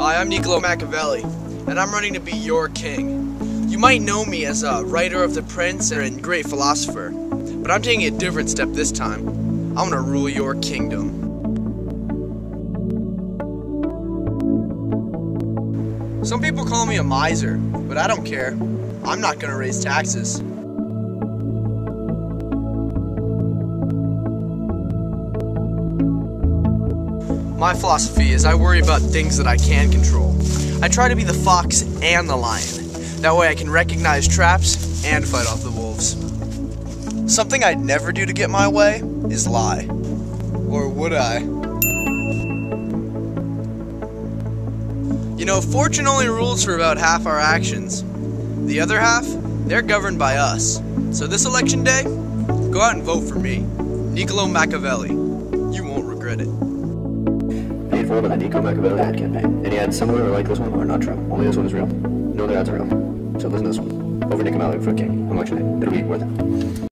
Hi, I'm Niccolo Machiavelli, and I'm running to be your king. You might know me as a writer of The Prince and great philosopher, but I'm taking a different step this time. I'm gonna rule your kingdom. Some people call me a miser, but I don't care. I'm not gonna raise taxes. My philosophy is I worry about things that I can control. I try to be the fox and the lion. That way I can recognize traps and fight off the wolves. Something I'd never do to get my way is lie. Or would I? You know, fortune only rules for about half our actions. The other half, they're governed by us. So this election day, go out and vote for me, Niccolo Machiavelli. You won't regret it paid for by the Nico Machiavelli ad campaign. Any ads similar or like this one are not true. Only this one is real. No other ads are real. So listen to this one. Over Nick Machiavelli for a King. Election day. It'll be worth it.